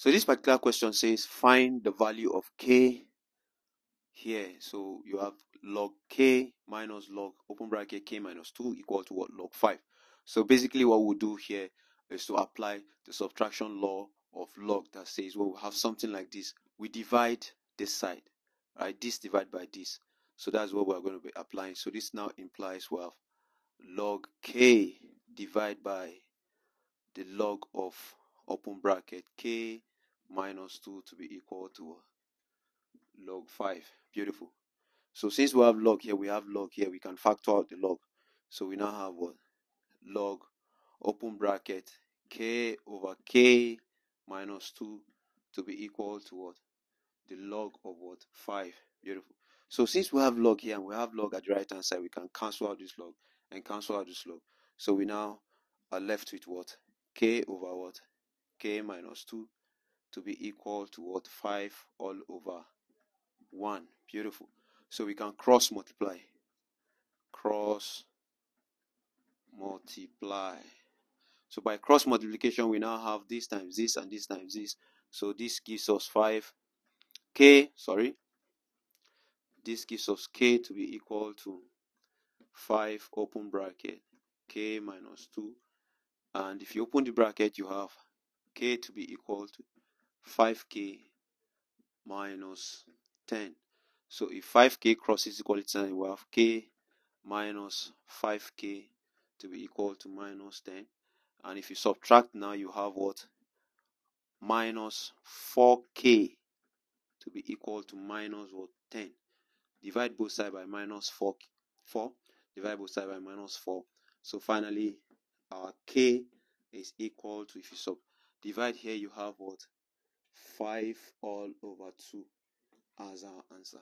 So this particular question says find the value of k here. So you have log k minus log open bracket k minus 2 equal to what? Log 5. So basically what we'll do here is to apply the subtraction law of log that says well we have something like this. We divide this side, right? This divide by this. So that's what we're going to be applying. So this now implies we have log k divided by the log of open bracket k minus 2 to be equal to uh, log 5. Beautiful. So since we have log here, we have log here, we can factor out the log. So we now have what? Log open bracket k over k minus 2 to be equal to what? The log of what? 5. Beautiful. So since we have log here and we have log at the right hand side, we can cancel out this log and cancel out this log. So we now are left with what? k over what? k minus 2 to be equal to what? 5 all over 1. Beautiful. So we can cross multiply. Cross multiply. So by cross multiplication, we now have this times this and this times this. So this gives us 5 k, sorry. This gives us k to be equal to 5 open bracket k minus 2 and if you open the bracket you have k to be equal to 5k minus 10 so if 5k crosses equal to 10, we have k minus 5k to be equal to minus 10 and if you subtract now you have what? Minus 4k to be equal to minus what? 10 divide both sides by minus 4 4 divide both sides by minus 4 so finally our k is equal to if you sub divide here you have what 5 all over 2 as our answer